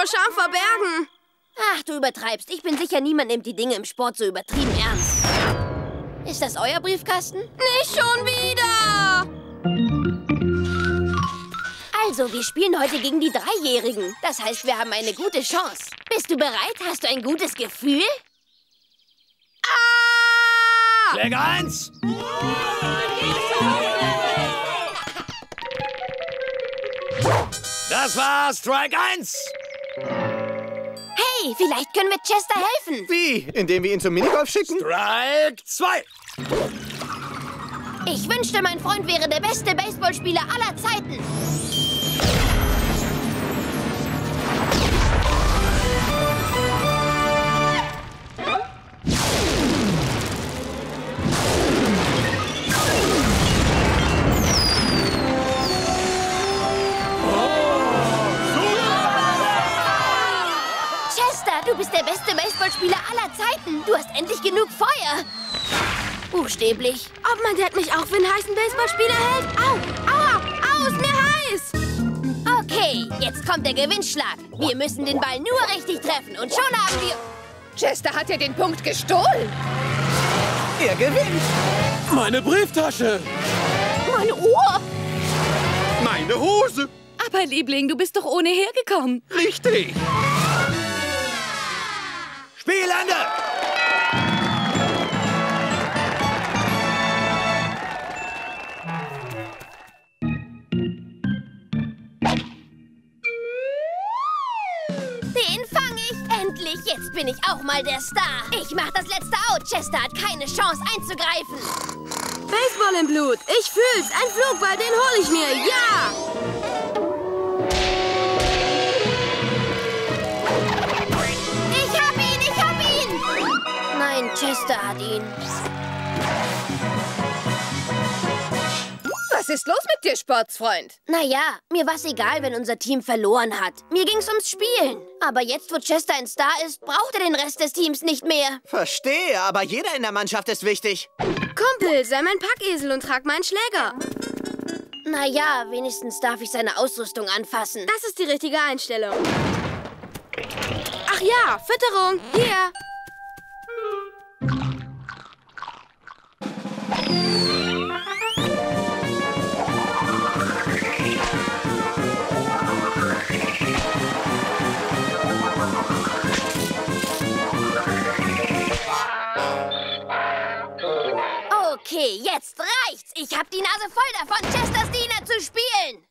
vor Scham verbergen. Ach, du übertreibst. Ich bin sicher, niemand nimmt die Dinge im Sport so übertrieben ernst. Ist das euer Briefkasten? Nicht schon wieder! Also, wir spielen heute gegen die Dreijährigen. Das heißt, wir haben eine gute Chance. Bist du bereit? Hast du ein gutes Gefühl? Ah! Schläge eins! Das war Strike 1! Hey, vielleicht können wir Chester helfen. Wie? Indem wir ihn zum Minigolf schicken? Strike 2! Ich wünschte, mein Freund wäre der beste Baseballspieler aller Zeiten. Bist der beste Baseballspieler aller Zeiten. Du hast endlich genug Feuer. Buchstäblich. Ob mein Dad mich auch für einen heißen Baseballspieler hält? Au! Aua! Au, ist mir heiß! Okay, jetzt kommt der Gewinnschlag. Wir müssen den Ball nur richtig treffen und schon haben wir... Chester hat ja den Punkt gestohlen. Er gewinnt. Meine Brieftasche! Meine Uhr! Meine Hose. Aber Liebling, du bist doch ohne hergekommen. Richtig. Spielende! Den fang ich! Endlich! Jetzt bin ich auch mal der Star. Ich mach das letzte Out. Chester hat keine Chance einzugreifen. Baseball im Blut. Ich fühl's. Ein Flugball, den hol ich mir. Ja! Chester hat ihn. Was ist los mit dir, Sportsfreund? Naja, mir war's egal, wenn unser Team verloren hat. Mir ging's ums Spielen. Aber jetzt, wo Chester ein Star ist, braucht er den Rest des Teams nicht mehr. Verstehe, aber jeder in der Mannschaft ist wichtig. Kumpel, sei mein Packesel und trag meinen Schläger. Naja, wenigstens darf ich seine Ausrüstung anfassen. Das ist die richtige Einstellung. Ach ja, Fütterung. Hier. Okay, jetzt reicht's. Ich hab die Nase voll davon, Chesters Diener zu spielen.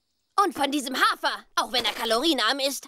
Und von diesem Hafer, auch wenn er kalorienarm ist.